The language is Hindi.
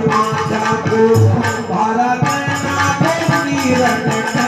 भारत में